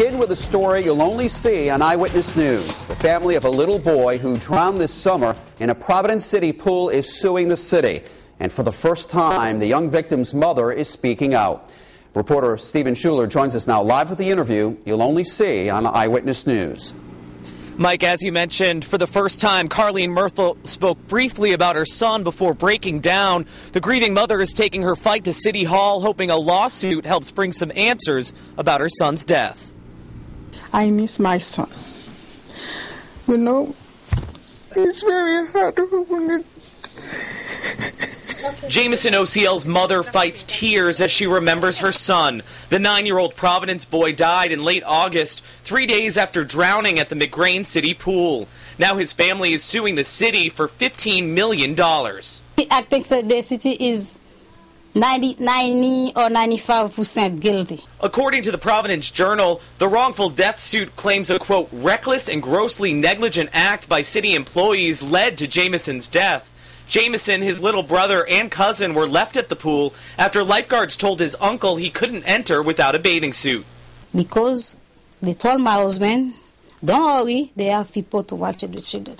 In with a story you'll only see on Eyewitness News. The family of a little boy who drowned this summer in a Providence City pool is suing the city. And for the first time, the young victim's mother is speaking out. Reporter Stephen Schuler joins us now live with the interview you'll only see on Eyewitness News. Mike, as you mentioned, for the first time, Carlene Myrtle spoke briefly about her son before breaking down. The grieving mother is taking her fight to City Hall, hoping a lawsuit helps bring some answers about her son's death. I miss my son. You know, it's very hard. Jamison OCL's mother fights tears as she remembers her son. The nine year old Providence boy died in late August, three days after drowning at the McGrain City pool. Now his family is suing the city for $15 million. I think that the city is 90, 90 or 95 percent guilty. According to the Providence Journal, the wrongful death suit claims a quote reckless and grossly negligent act by city employees led to Jamison's death. Jamison, his little brother, and cousin were left at the pool after lifeguards told his uncle he couldn't enter without a bathing suit. Because they told my husband, don't worry, they have people to watch the children.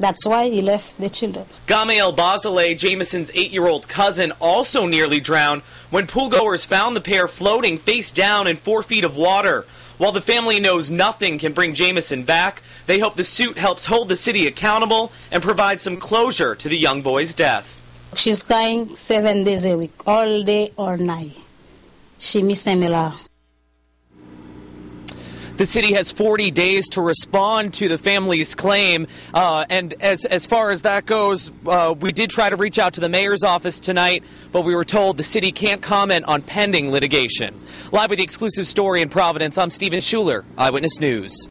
That's why he left the children. Gamael Bazile, Jamison's eight-year-old cousin, also nearly drowned when poolgoers found the pair floating face down in four feet of water. While the family knows nothing can bring Jamison back, they hope the suit helps hold the city accountable and provide some closure to the young boy's death. She's crying seven days a week, all day or night. She misses him a lot. The city has 40 days to respond to the family's claim. Uh, and as, as far as that goes, uh, we did try to reach out to the mayor's office tonight, but we were told the city can't comment on pending litigation. Live with the exclusive story in Providence, I'm Stephen Schuler, Eyewitness News.